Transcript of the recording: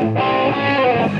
Música